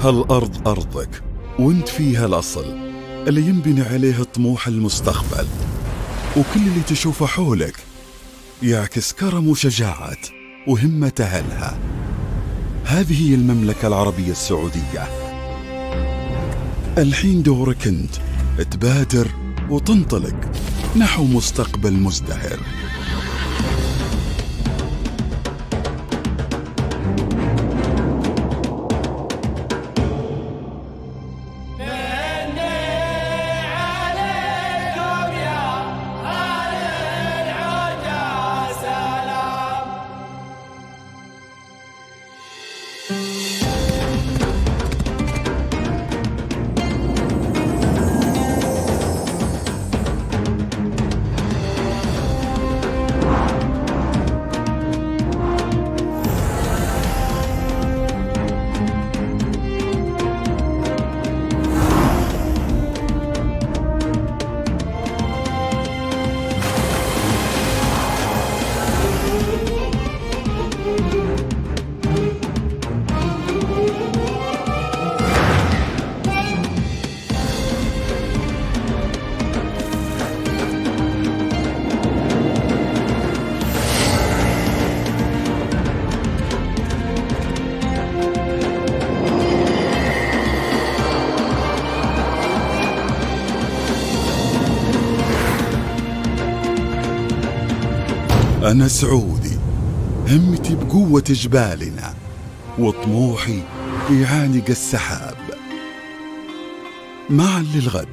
هالأرض أرضك وانت فيها الأصل اللي ينبني عليه طموح المستقبل وكل اللي تشوفه حولك يعكس كرم وشجاعة وهمة أهلها؟ هذه هي المملكة العربية السعودية. الحين دورك انت تبادر وتنطلق نحو مستقبل مزدهر. أنا سعودي. همتي بقوة جبالنا. وطموحي يعانق السحاب. معا للغد.